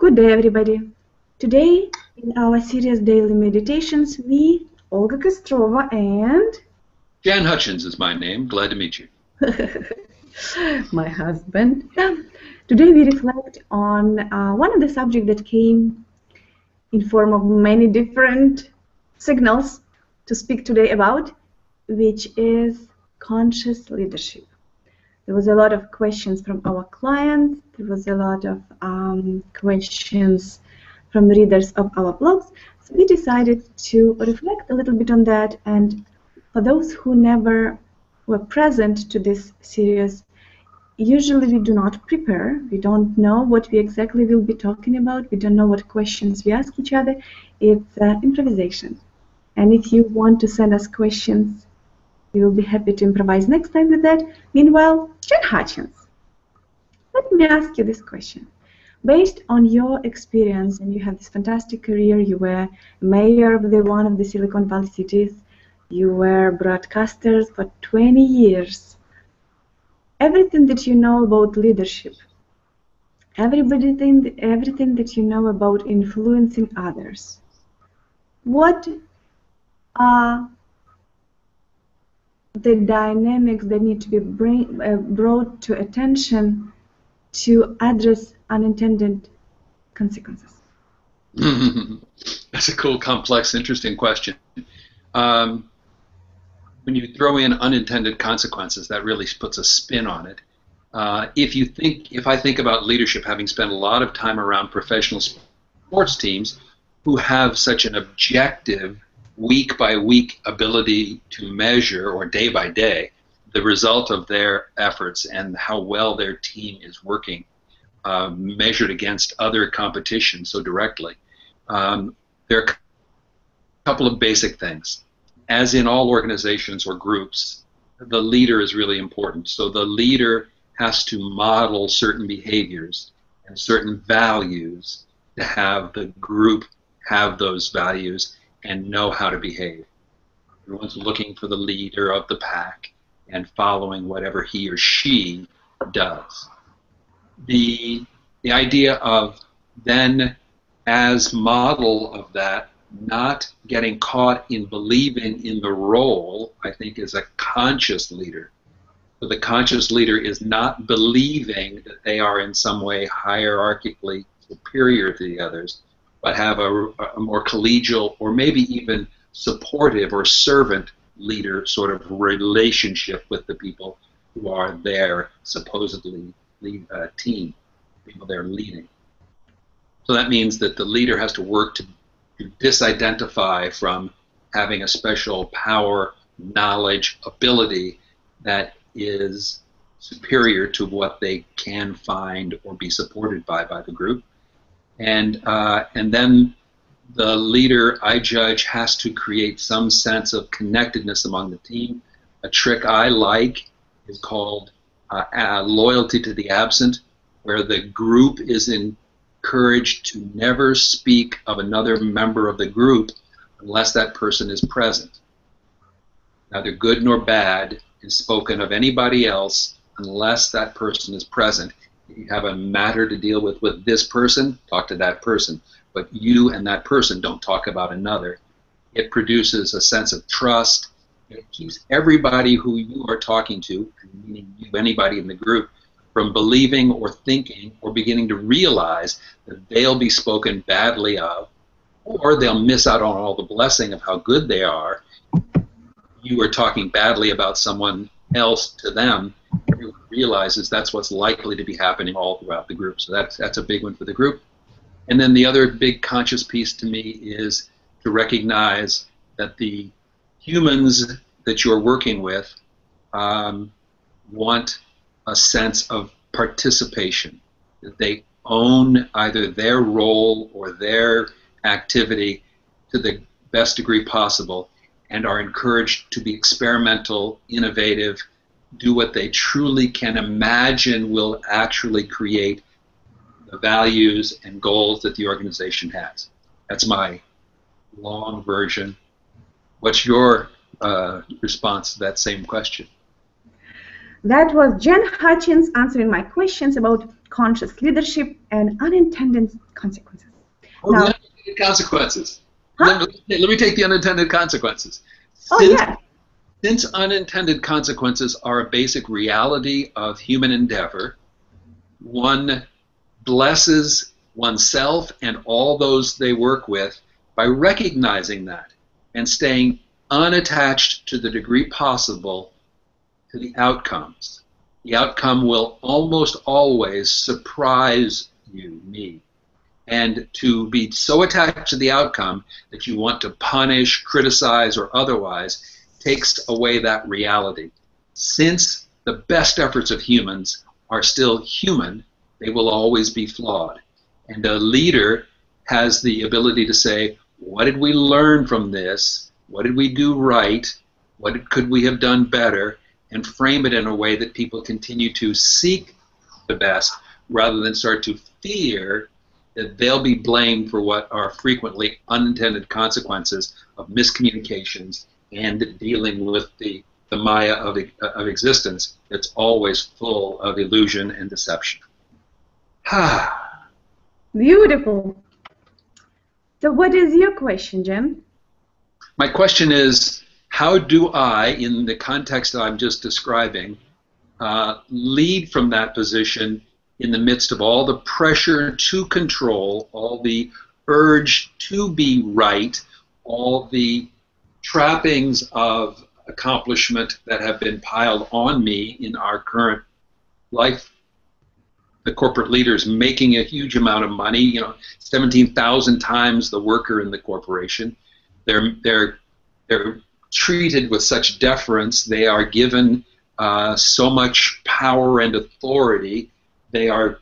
Good day, everybody. Today, in our series Daily Meditations, we, Olga Kostrova and... Jan Hutchins is my name. Glad to meet you. my husband. Today we reflect on uh, one of the subjects that came in form of many different signals to speak today about, which is conscious leadership. There was a lot of questions from our clients. There was a lot of um, questions from readers of our blogs. So we decided to reflect a little bit on that. And for those who never were present to this series, usually we do not prepare. We don't know what we exactly will be talking about. We don't know what questions we ask each other. It's uh, improvisation. And if you want to send us questions we will be happy to improvise next time with that. Meanwhile, Jan Hutchins, let me ask you this question. Based on your experience, and you have this fantastic career, you were mayor of the one of the Silicon Valley cities, you were broadcasters for 20 years. Everything that you know about leadership, everything, everything that you know about influencing others, what are the dynamics that need to be bring, uh, brought to attention to address unintended consequences? That's a cool, complex, interesting question. Um, when you throw in unintended consequences, that really puts a spin on it. Uh, if you think, if I think about leadership, having spent a lot of time around professional sports teams who have such an objective week by week ability to measure, or day by day, the result of their efforts and how well their team is working, uh, measured against other competition so directly. Um, there are a couple of basic things. As in all organizations or groups, the leader is really important. So the leader has to model certain behaviors and certain values to have the group have those values and know how to behave. Everyone's looking for the leader of the pack and following whatever he or she does. The, the idea of then, as model of that, not getting caught in believing in the role, I think, is a conscious leader. So the conscious leader is not believing that they are in some way hierarchically superior to the others, but have a, a more collegial or maybe even supportive or servant leader sort of relationship with the people who are their supposedly lead, uh, team, people they're leading. So that means that the leader has to work to, to disidentify from having a special power, knowledge, ability that is superior to what they can find or be supported by by the group and uh, and then the leader, I judge, has to create some sense of connectedness among the team. A trick I like is called uh, uh, loyalty to the absent, where the group is encouraged to never speak of another member of the group unless that person is present. Neither good nor bad is spoken of anybody else unless that person is present you have a matter to deal with with this person, talk to that person. But you and that person don't talk about another. It produces a sense of trust. It keeps everybody who you are talking to, meaning you, anybody in the group, from believing or thinking or beginning to realize that they'll be spoken badly of, or they'll miss out on all the blessing of how good they are. You are talking badly about someone else to them everyone realizes that's what's likely to be happening all throughout the group. So that's that's a big one for the group. And then the other big conscious piece to me is to recognize that the humans that you're working with um, want a sense of participation. They own either their role or their activity to the best degree possible and are encouraged to be experimental, innovative, do what they truly can imagine will actually create the values and goals that the organization has. That's my long version. What's your uh, response to that same question? That was Jan Hutchins answering my questions about conscious leadership and unintended consequences. Oh, now, unintended consequences. Huh? Let, me, let, me, take the unintended consequences. Oh, yeah. Since unintended consequences are a basic reality of human endeavor, one blesses oneself and all those they work with by recognizing that and staying unattached to the degree possible to the outcomes. The outcome will almost always surprise you, me. And to be so attached to the outcome that you want to punish, criticize, or otherwise takes away that reality. Since the best efforts of humans are still human, they will always be flawed. And a leader has the ability to say, what did we learn from this? What did we do right? What could we have done better? And frame it in a way that people continue to seek the best rather than start to fear that they'll be blamed for what are frequently unintended consequences of miscommunications and dealing with the, the Maya of, of existence that's always full of illusion and deception. Beautiful. So, what is your question, Jim? My question is how do I, in the context that I'm just describing, uh, lead from that position in the midst of all the pressure to control, all the urge to be right, all the trappings of accomplishment that have been piled on me in our current life the corporate leaders making a huge amount of money, you know, 17,000 times the worker in the corporation. They're, they're, they're treated with such deference. They are given uh, so much power and authority. They are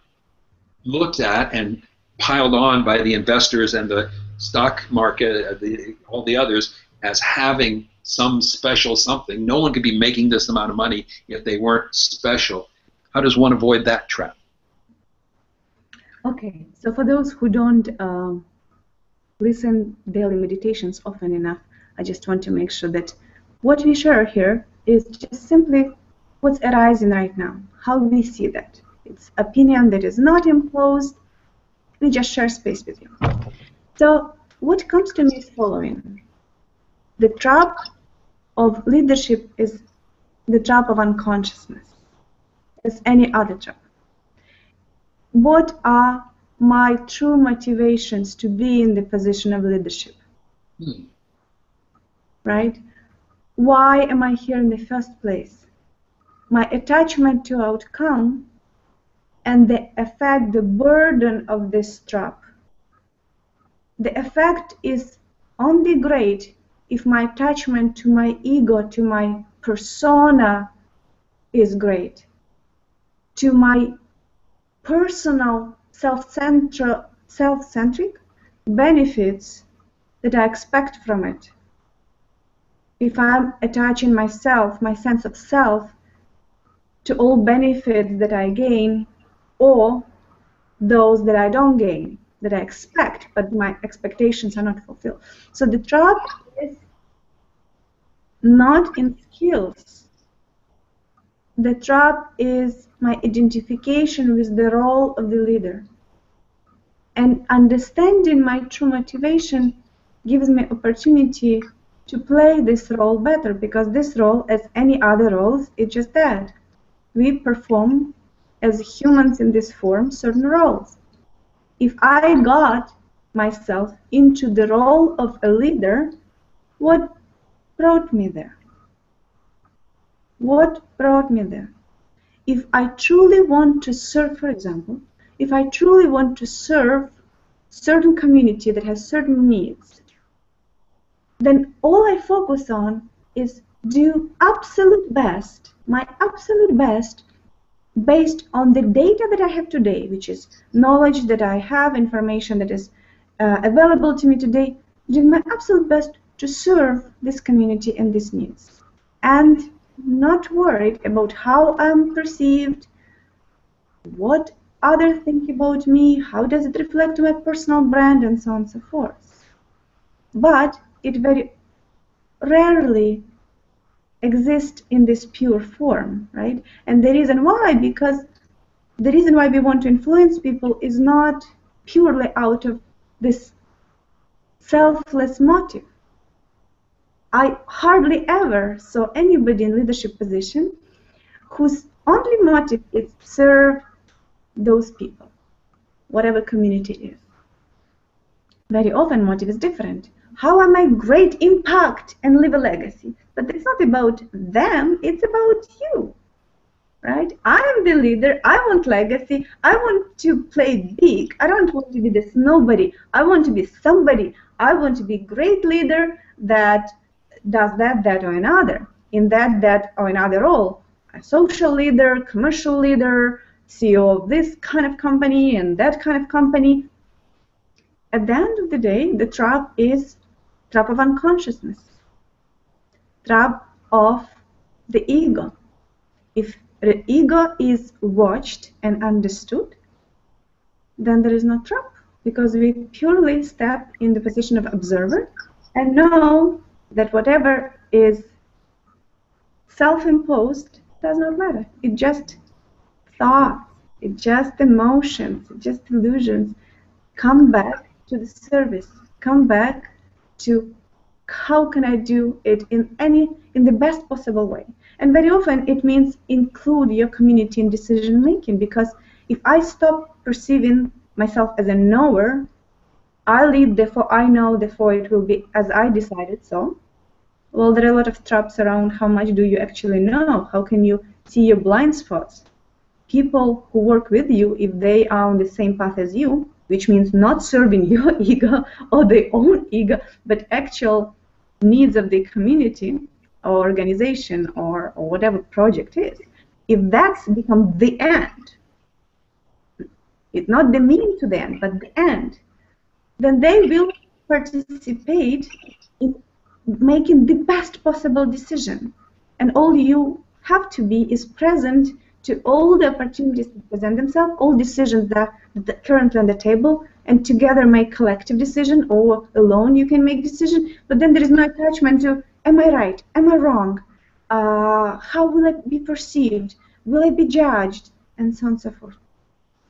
looked at and piled on by the investors and the stock market, uh, the, all the others, as having some special something. No one could be making this amount of money if they weren't special. How does one avoid that trap? Okay, so for those who don't uh, listen daily meditations often enough, I just want to make sure that what we share here is just simply what's arising right now, how we see that. It's opinion that is not imposed. We just share space with you. So what comes to me is following. The trap of leadership is the trap of unconsciousness, as any other trap what are my true motivations to be in the position of leadership? Hmm. Right? Why am I here in the first place? My attachment to outcome and the effect, the burden of this trap. The effect is only great if my attachment to my ego, to my persona is great, to my personal self-centric benefits that I expect from it. If I'm attaching myself, my sense of self, to all benefits that I gain or those that I don't gain, that I expect, but my expectations are not fulfilled. So the trap not in skills. The trap is my identification with the role of the leader. And understanding my true motivation gives me opportunity to play this role better because this role, as any other roles, is just that. We perform as humans in this form certain roles. If I got myself into the role of a leader, what brought me there? What brought me there? if I truly want to serve, for example, if I truly want to serve certain community that has certain needs, then all I focus on is do absolute best, my absolute best, based on the data that I have today, which is knowledge that I have, information that is uh, available to me today, do my absolute best to serve this community and these needs. And not worried about how I'm perceived, what others think about me, how does it reflect my personal brand, and so on and so forth. But it very rarely exists in this pure form, right? And the reason why, because the reason why we want to influence people is not purely out of this selfless motive. I hardly ever saw anybody in leadership position whose only motive is to serve those people, whatever community is. Very often motive is different. How am I great impact and leave a legacy? But it's not about them, it's about you. Right? I am the leader, I want legacy, I want to play big. I don't want to be this nobody. I want to be somebody. I want to be great leader that does that, that, or another. In that, that, or another role. A social leader, commercial leader, CEO of this kind of company and that kind of company. At the end of the day, the trap is trap of unconsciousness, trap of the ego. If the ego is watched and understood, then there is no trap because we purely step in the position of observer and know that whatever is self-imposed does not matter. It just thoughts, it just emotions, it's just illusions. Come back to the service. Come back to how can I do it in any in the best possible way. And very often it means include your community in decision making because if I stop perceiving myself as a knower, I lead, therefore I know, therefore it will be as I decided so. Well, there are a lot of traps around how much do you actually know? How can you see your blind spots? People who work with you, if they are on the same path as you, which means not serving your ego or their own ego, but actual needs of the community or organization or, or whatever project is, if that's become the end, it's not the mean to the end, but the end, then they will participate in making the best possible decision. And all you have to be is present to all the opportunities that present themselves, all decisions that, that currently on the table, and together make collective decision, or alone you can make decision. But then there is no attachment to, am I right? Am I wrong? Uh, how will it be perceived? Will I be judged? And so on and so forth.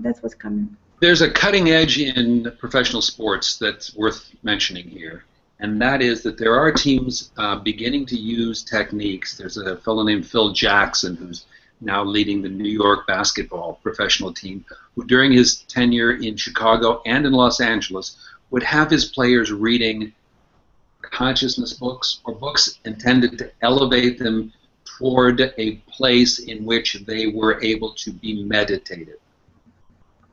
That's what's coming there's a cutting edge in professional sports that's worth mentioning here, and that is that there are teams uh, beginning to use techniques. There's a fellow named Phil Jackson who's now leading the New York basketball professional team, who during his tenure in Chicago and in Los Angeles would have his players reading consciousness books or books intended to elevate them toward a place in which they were able to be meditative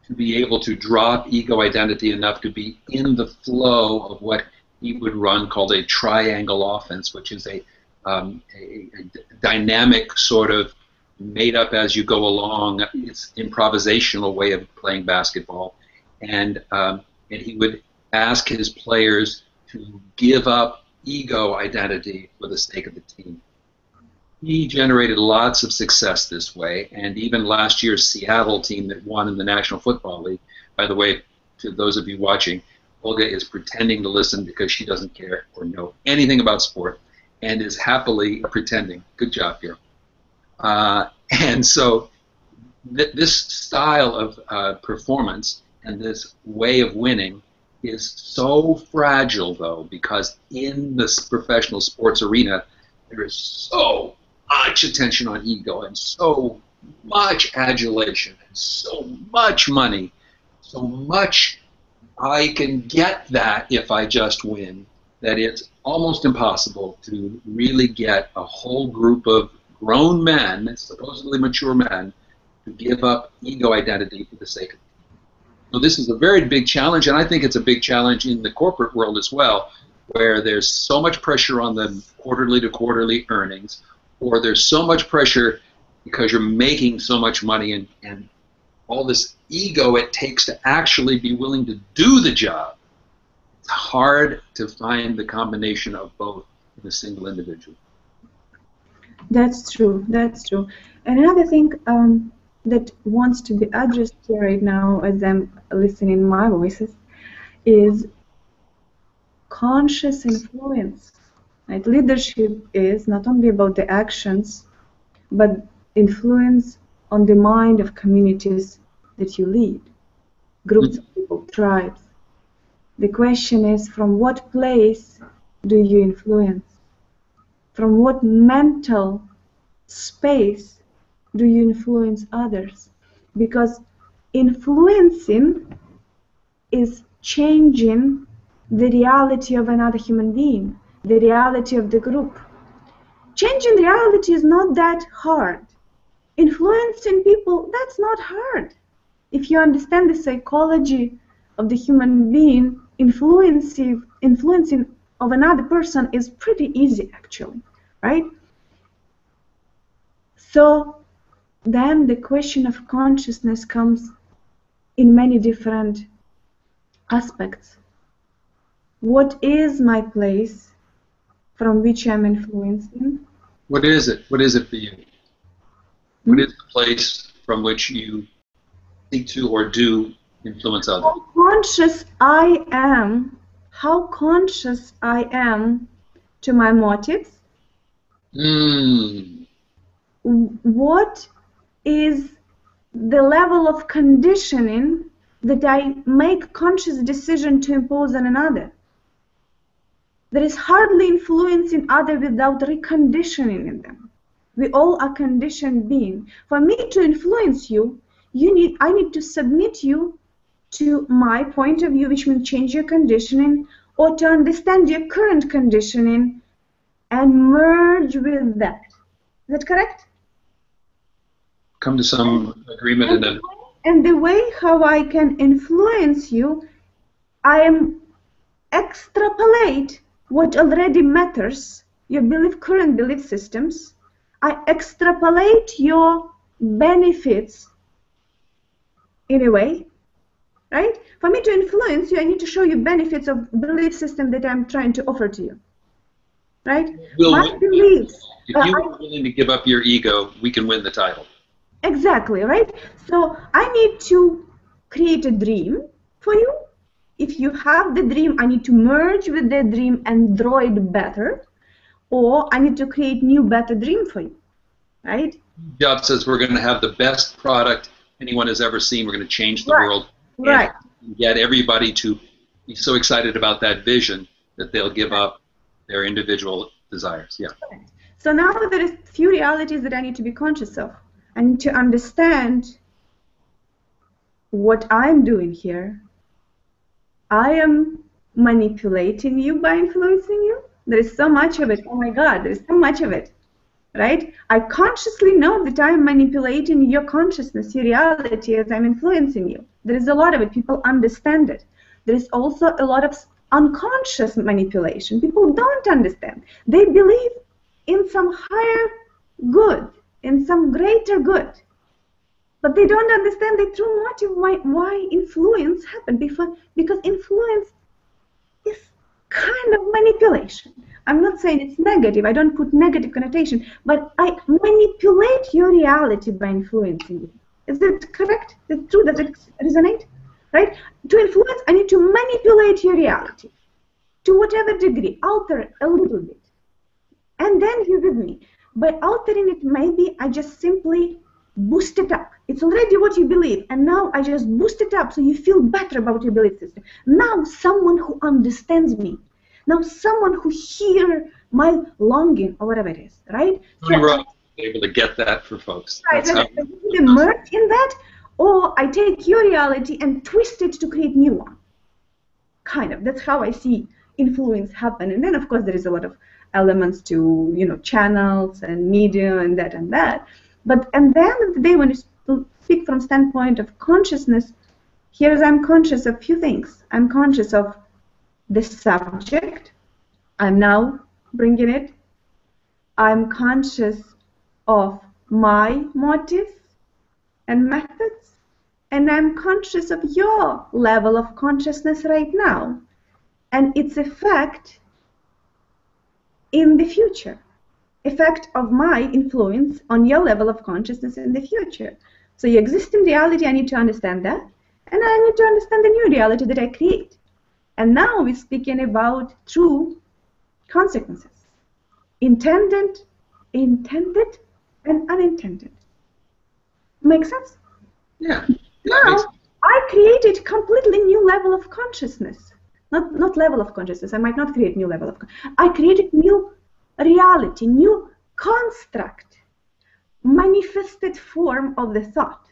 to be able to drop ego identity enough to be in the flow of what he would run called a triangle offense, which is a, um, a, a dynamic sort of made up as you go along. It's improvisational way of playing basketball, and um, and he would ask his players to give up ego identity for the sake of the team he generated lots of success this way, and even last year's Seattle team that won in the National Football League. By the way, to those of you watching, Olga is pretending to listen because she doesn't care or know anything about sport, and is happily pretending. Good job, here. Uh, and so, th- this style of uh, performance and this way of winning is so fragile, though, because in this professional sports arena, there is so much attention on ego and so much adulation and so much money, so much I can get that if I just win, that it's almost impossible to really get a whole group of grown men, supposedly mature men, to give up ego identity for the sake of it. So this is a very big challenge, and I think it's a big challenge in the corporate world as well, where there's so much pressure on the quarterly to quarterly earnings, or there's so much pressure because you're making so much money and, and all this ego it takes to actually be willing to do the job. It's hard to find the combination of both in a single individual. That's true. That's true. And another thing um, that wants to be addressed here right now, as I'm listening my voices, is conscious influence. Right? Leadership is not only about the actions, but influence on the mind of communities that you lead, groups of mm. people, tribes. The question is from what place do you influence? From what mental space do you influence others? Because influencing is changing the reality of another human being, the reality of the group. Changing reality is not that hard. Influencing people, that's not hard. If you understand the psychology of the human being, influencing, influencing of another person is pretty easy actually, right? So then the question of consciousness comes in many different aspects. What is my place from which I'm influencing? What is it? What is it for you? Hmm? What is the place from which you seek to or do influence others? How conscious I am, how conscious I am to my motives. Mm. What is the level of conditioning that I make conscious decision to impose on another. There is hardly influence in other without reconditioning in them. We all are conditioned beings. For me to influence you, you need I need to submit you to my point of view, which means change your conditioning, or to understand your current conditioning and merge with that. Is that correct? Come to some agreement and then and the way how I can influence you, I am extrapolate what already matters, your belief, current belief systems. I extrapolate your benefits in a way, right? For me to influence you, I need to show you benefits of belief system that I'm trying to offer to you, right? We'll My beliefs. If you uh, are willing to give up your ego, we can win the title. Exactly, right? So I need to create a dream for you. If you have the dream, I need to merge with the dream and draw it better. Or I need to create new, better dream for you, right? Job says we're going to have the best product anyone has ever seen. We're going to change the right. world. Right. get everybody to be so excited about that vision that they'll give up their individual desires. Yeah. So now there is few realities that I need to be conscious of I need to understand what I'm doing here. I am manipulating you by influencing you. There is so much of it. Oh my God, there is so much of it. Right? I consciously know that I'm manipulating your consciousness, your reality, as I'm influencing you. There is a lot of it. People understand it. There is also a lot of unconscious manipulation. People don't understand. They believe in some higher good in some greater good. But they don't understand the true motive why, why influence happened because, because influence is kind of manipulation. I'm not saying it's negative. I don't put negative connotation, but I manipulate your reality by influencing you. Is that correct? Is it true? Does it resonate? Right? To influence, I need to manipulate your reality to whatever degree, alter a little bit. And then you're with me. By altering it, maybe I just simply boost it up. It's already what you believe, and now I just boost it up so you feel better about your belief system. Now someone who understands me, now someone who hear my longing or whatever it is, right? Oh, so, right. able to get that for folks. Right, That's how merge in that, or I take your reality and twist it to create new one. Kind of. That's how I see influence happen. And then, of course, there is a lot of elements to you know channels and media and that and that. But at the end of the day, when you speak from standpoint of consciousness, here is I'm conscious of few things. I'm conscious of the subject. I'm now bringing it. I'm conscious of my motives and methods, and I'm conscious of your level of consciousness right now and its effect in the future, effect of my influence on your level of consciousness in the future. So your existing reality, I need to understand that, and I need to understand the new reality that I create. And now we're speaking about true consequences, intended, intended, and unintended. Make sense? Yeah. now. I created completely new level of consciousness. Not not level of consciousness. I might not create new level of. I created new reality, new construct, manifested form of the thought.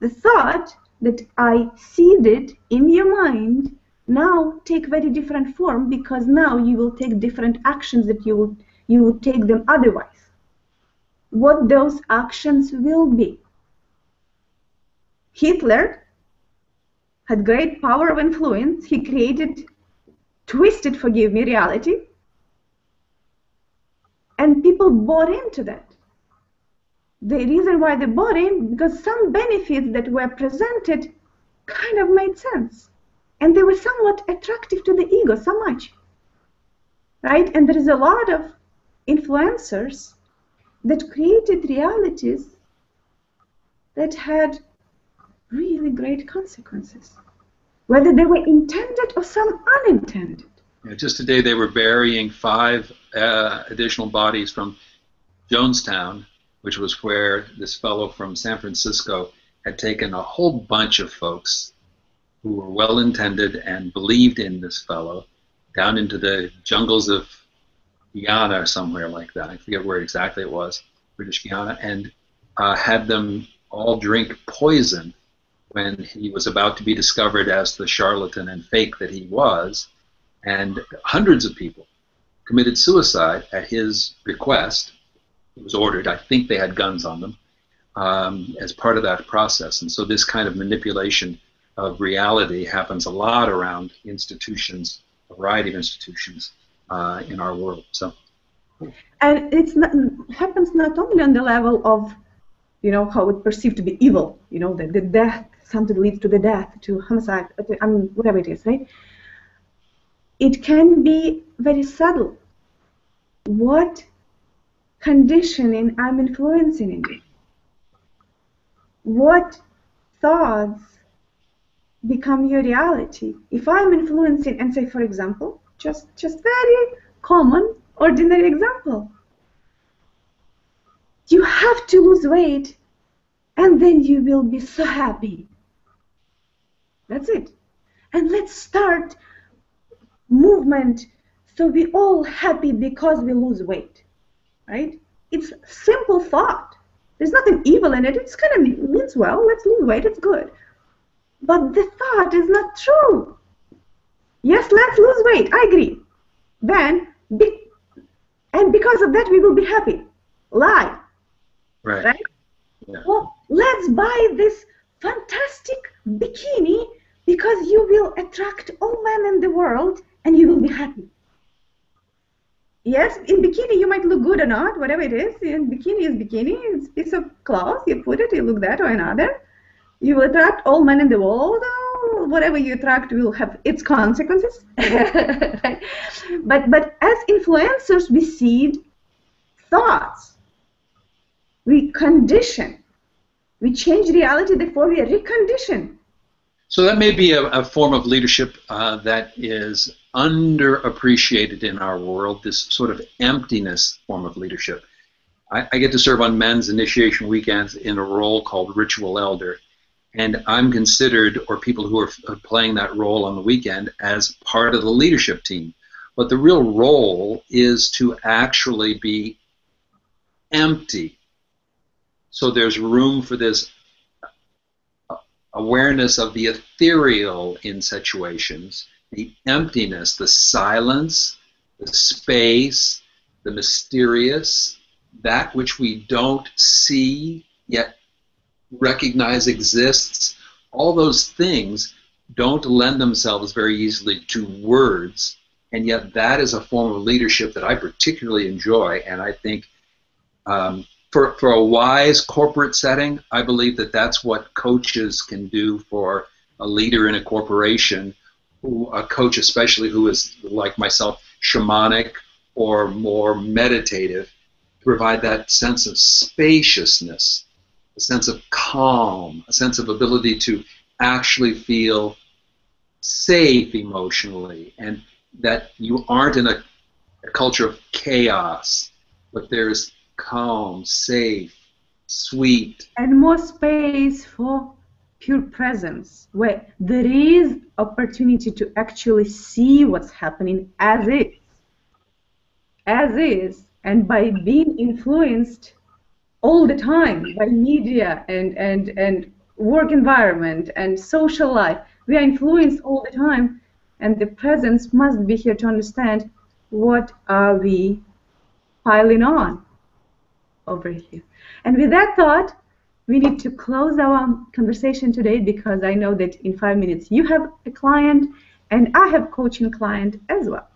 The thought that I seeded in your mind now take very different form because now you will take different actions that you would you would take them otherwise. What those actions will be. Hitler had great power of influence. He created twisted, forgive me, reality. And people bought into that. The reason why they bought in, because some benefits that were presented kind of made sense. And they were somewhat attractive to the ego so much. Right? And there is a lot of influencers that created realities that had really great consequences. Whether they were intended or some unintended yeah, just today they were burying five uh, additional bodies from jonestown which was where this fellow from san francisco had taken a whole bunch of folks who were well intended and believed in this fellow down into the jungles of Guyana or somewhere like that. I forget where exactly it was, British Guiana, and uh, had them all drink poison when he was about to be discovered as the charlatan and fake that he was. And hundreds of people committed suicide at his request. It was ordered. I think they had guns on them um, as part of that process. And so this kind of manipulation of reality happens a lot around institutions, a variety of institutions uh, in our world. So, and it happens not only on the level of, you know, how it's perceived to be evil, you know, the, the death, something leads to the death, to homicide, I mean, whatever it is, right? It can be very subtle. What conditioning I'm influencing in it? What thoughts become your reality. If I'm influencing, and say, for example, just just very common, ordinary example, you have to lose weight, and then you will be so happy. That's it. And let's start movement so we all happy because we lose weight, right? It's simple thought. There's nothing evil in it. It's kind of means well. Let's lose weight. It's good. But the thought is not true. Yes, let's lose weight. I agree. Then, be, and because of that, we will be happy. Lie. Right. Right? Yeah. Well, let's buy this fantastic bikini because you will attract all men in the world and you will be happy. Yes, in bikini you might look good or not, whatever it is. In bikini is bikini. It's a piece of cloth. You put it, you look that or another you will attract all men in the world oh, whatever you attract will have its consequences right? but but as influencers we seed thoughts we condition we change reality therefore we recondition so that may be a, a form of leadership uh, that is underappreciated in our world this sort of emptiness form of leadership I, I get to serve on men's initiation weekends in a role called ritual elder and I'm considered, or people who are playing that role on the weekend, as part of the leadership team. But the real role is to actually be empty. So there's room for this awareness of the ethereal in situations, the emptiness, the silence, the space, the mysterious, that which we don't see yet recognize exists, all those things don't lend themselves very easily to words, and yet that is a form of leadership that I particularly enjoy, and I think um, for, for a wise corporate setting, I believe that that's what coaches can do for a leader in a corporation, who, a coach especially who is like myself, shamanic or more meditative, to provide that sense of spaciousness a sense of calm, a sense of ability to actually feel safe emotionally, and that you aren't in a, a culture of chaos, but there's calm, safe, sweet. And more space for pure presence, where there is opportunity to actually see what's happening as is, as is, and by being influenced all the time by media and, and, and work environment and social life, we are influenced all the time, and the presence must be here to understand what are we piling on over here. And with that thought, we need to close our conversation today because I know that in five minutes you have a client and I have coaching client as well.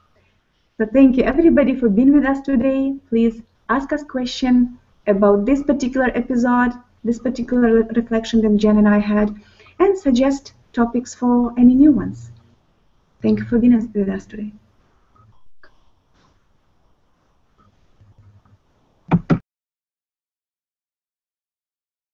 So thank you everybody for being with us today. Please ask us questions about this particular episode, this particular reflection that Jan and I had, and suggest topics for any new ones. Thank you for being with us today.